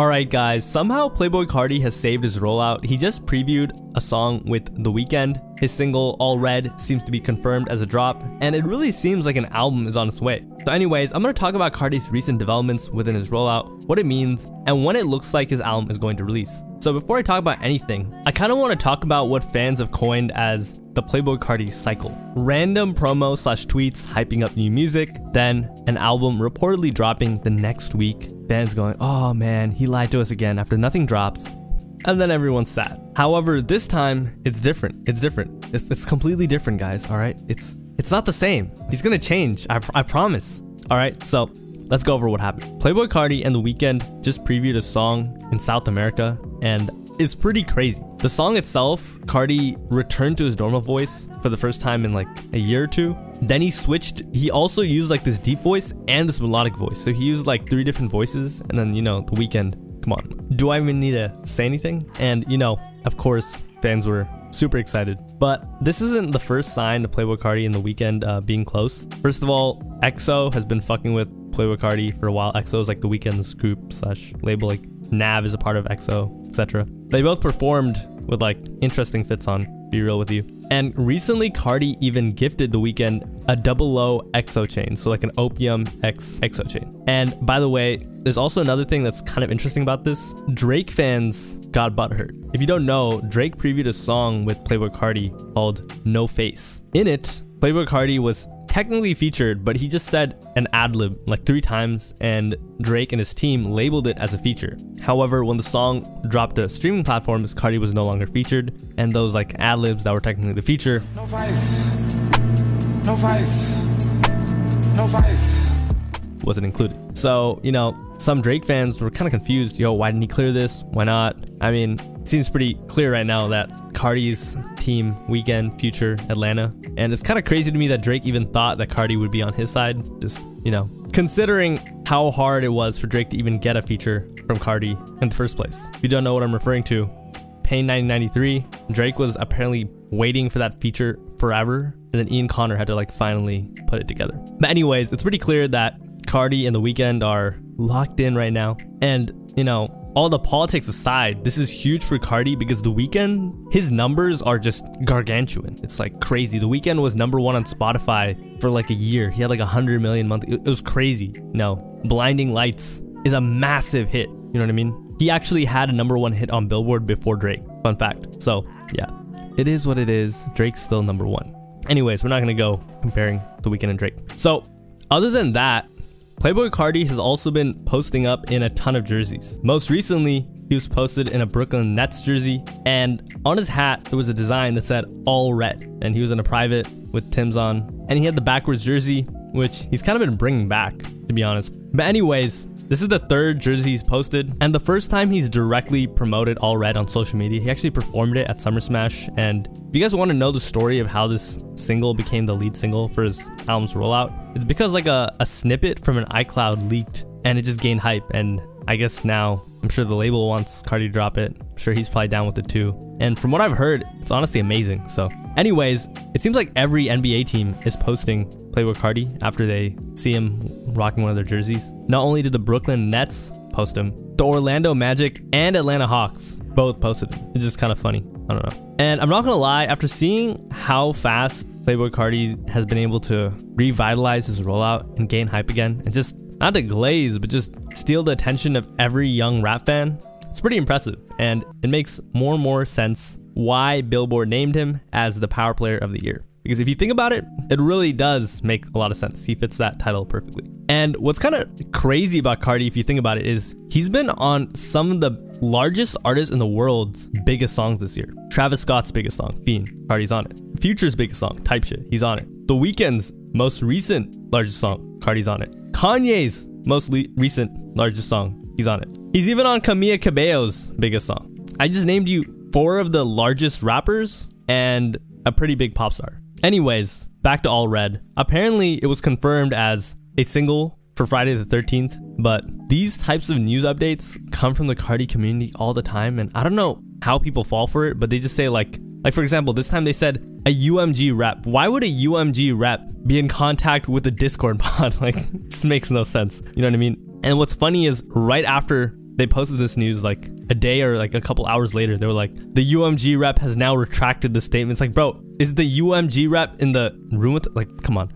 Alright guys, somehow Playboi Carti has saved his rollout. He just previewed a song with The Weeknd. His single, All Red, seems to be confirmed as a drop, and it really seems like an album is on its way. So anyways, I'm going to talk about Carti's recent developments within his rollout, what it means, and when it looks like his album is going to release. So before I talk about anything, I kind of want to talk about what fans have coined as the Playboi Carti cycle. Random promo slash tweets hyping up new music, then an album reportedly dropping the next week, fans going, oh man, he lied to us again after nothing drops, and then everyone's sad. However, this time it's different. It's different. It's, it's completely different, guys. All right, it's it's not the same. He's gonna change. I, I promise. All right, so let's go over what happened. Playboi Carti and The Weeknd just previewed a song in South America, and it's pretty crazy. The song itself, Carti returned to his normal voice for the first time in like a year or two. Then he switched, he also used like this deep voice and this melodic voice. So he used like three different voices and then, you know, The Weeknd. come on. Do I even need to say anything? And, you know, of course, fans were super excited. But this isn't the first sign of Playboi Carti and The Weeknd uh, being close. First of all, XO has been fucking with Playboi Carti for a while. XO is like The Weeknd's group slash label, like Nav is a part of XO, etc. They both performed with like interesting fits on, be real with you. And recently, Carti even gifted The Weeknd a double low XO chain, so like an Opium X XO chain. And by the way, there's also another thing that's kind of interesting about this. Drake fans got butthurt. If you don't know, Drake previewed a song with Playboi Carti called No Face. In it, Playboi Carti was technically featured, but he just said an ad lib like three times, and Drake and his team labeled it as a feature. However, when the song dropped to streaming platforms, Carti was no longer featured, and those like ad libs that were technically the feature. No vice. No vice. No vice. Wasn't included. So, you know, some Drake fans were kind of confused. Yo, why didn't he clear this? Why not? I mean, it seems pretty clear right now that Carti's team, Weeknd, Future, Atlanta, and it's kind of crazy to me that Drake even thought that Carti would be on his side. Just, you know, considering how hard it was for Drake to even get a feature from Carti in the first place. If you don't know what I'm referring to, Pain 1993, Drake was apparently waiting for that feature forever, and then Ian Connor had to like finally put it together. But anyways, it's pretty clear that Carti and The Weeknd are locked in right now. And, you know, all the politics aside, this is huge for Carti because The Weeknd, his numbers are just gargantuan. It's like crazy. The Weeknd was number one on Spotify for like a year. He had like a hundred million month. It was crazy. No, Blinding Lights is a massive hit. You know what I mean? He actually had a number one hit on Billboard before Drake. Fun fact. So yeah, it is what it is. Drake's still number one. Anyways, we're not gonna go comparing The Weeknd and Drake. So other than that, Playboi Carti has also been posting up in a ton of jerseys. Most recently, he was posted in a Brooklyn Nets jersey, and on his hat, there was a design that said all red, and he was in a private with Tim's on, and he had the backwards jersey, which he's kind of been bringing back, to be honest. But anyways, this is the third jersey he's posted, and the first time he's directly promoted All Red on social media. He actually performed it at Summer Smash, and if you guys want to know the story of how this single became the lead single for his album's rollout, it's because like a, a snippet from an iCloud leaked, and it just gained hype, and I guess now I'm sure the label wants Carti to drop it. I'm sure he's probably down with it too. And from what I've heard, it's honestly amazing. So, anyways, it seems like every NBA team is posting Playboi Carti after they see him rocking one of their jerseys. Not only did the Brooklyn Nets post him, the Orlando Magic and Atlanta Hawks both posted him. It's just kind of funny. I don't know. And I'm not gonna lie, after seeing how fast Playboi Carti has been able to revitalize his rollout and gain hype again, and just not to glaze, but just steal the attention of every young rap fan, it's pretty impressive. And it makes more and more sense why Billboard named him as the power player of the year. Because if you think about it, it really does make a lot of sense. He fits that title perfectly. And what's kind of crazy about Carti, if you think about it, is he's been on some of the largest artists in the world's biggest songs this year. Travis Scott's biggest song, FE!N, Carti's on it. Future's biggest song, Type Shit, he's on it. The Weeknd's most recent largest song, Carti's on it. Kanye's most recent largest song, he's on it. He's even on Camila Cabello's biggest song. I just named you four of the largest rappers and a pretty big pop star. Anyways, back to All Red. Apparently, it was confirmed as a single for Friday the 13th, but these types of news updates come from the Carti community all the time, and I don't know how people fall for it, but they just say like, like for example, this time they said a UMG rep. Why would a UMG rep be in contact with a Discord bot? like, just makes no sense. You know what I mean? And what's funny is right after they posted this news like a day or like a couple hours later. They were like, the UMG rep has now retracted the statement. It's like, bro, is the UMG rep in the room with like, come on.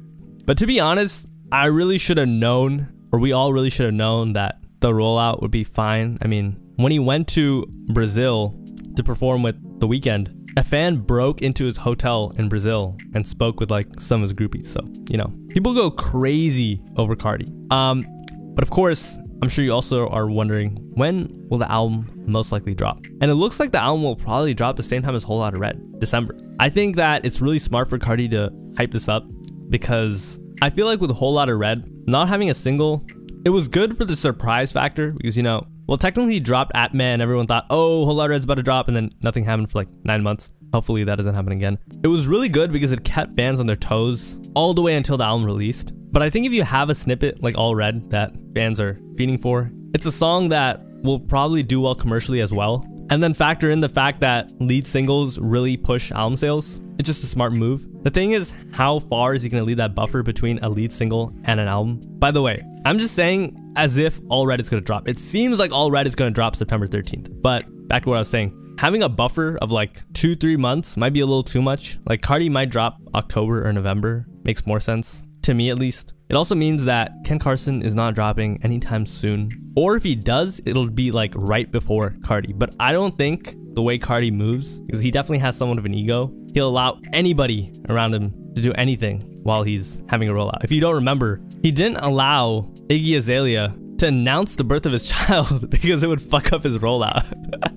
But to be honest, I really should have known, or we all really should have known that the rollout would be fine. I mean, when he went to Brazil to perform with The Weeknd, a fan broke into his hotel in Brazil and spoke with like some of his groupies. So, you know, people go crazy over Carti. Um, but of course, I'm sure you also are wondering when will the album most likely drop? And it looks like the album will probably drop the same time as Whole Lotta Red, December. I think that it's really smart for Carti to hype this up because I feel like with Whole Lotta Red, not having a single, it was good for the surprise factor because, you know, well, technically he dropped @ MEH. Everyone thought, oh, Whole Lotta Red's about to drop, and then nothing happened for like nine months. Hopefully that doesn't happen again. It was really good because it kept fans on their toes all the way until the album released. But I think if you have a snippet like All Red that fans are feeding for, it's a song that will probably do well commercially as well. And then factor in the fact that lead singles really push album sales. It's just a smart move. The thing is, how far is he going to leave that buffer between a lead single and an album? By the way, I'm just saying as if All Red is going to drop. It seems like All Red is going to drop September 13th. But back to what I was saying. Having a buffer of like two, three months might be a little too much. Like Carti might drop October or November. Makes more sense. To me at least. It also means that Ken Carson is not dropping anytime soon. Or if he does, it'll be like right before Carti. But I don't think the way Carti moves, because he definitely has somewhat of an ego, he'll allow anybody around him to do anything while he's having a rollout. If you don't remember, he didn't allow Iggy Azalea to announce the birth of his child because it would fuck up his rollout.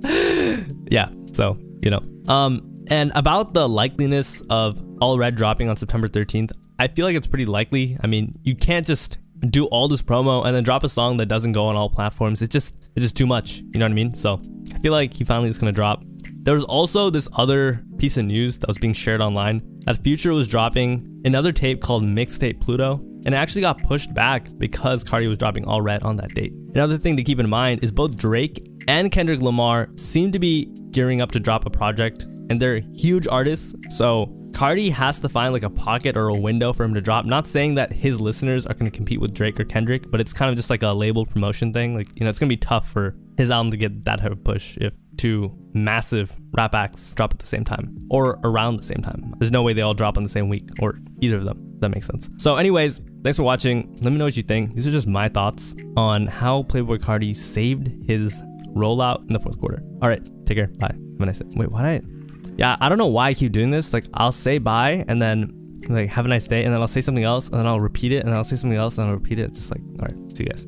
yeah, so, you know. Um, and about the likeliness of All Red dropping on September 13th, I feel like it's pretty likely. I mean, you can't just do all this promo and then drop a song that doesn't go on all platforms. It's just it's just too much. You know what I mean? So I feel like he finally is gonna drop. There was also this other piece of news that was being shared online that Future was dropping another tape called Mixtape Pluto, and it actually got pushed back because Carti was dropping All Red on that date. Another thing to keep in mind is both Drake and Kendrick Lamar seem to be gearing up to drop a project, and they're huge artists, so Carti has to find like a pocket or a window for him to drop. Not saying that his listeners are going to compete with Drake or Kendrick, but it's kind of just like a label promotion thing. Like, you know, it's going to be tough for his album to get that type of push if two massive rap acts drop at the same time or around the same time. There's no way they all drop on the same week or either of them. That makes sense. So, anyways, thanks for watching. Let me know what you think. These are just my thoughts on how Playboi Carti saved his rollout in the fourth quarter. All right, take care. Bye. Have a nice day. Wait, why did I? Yeah, I don't know why I keep doing this. Like, I'll say bye and then like have a nice day, and then I'll say something else, and then I'll repeat it, and then I'll say something else, and I'll repeat it. It's just like, all right, see you guys.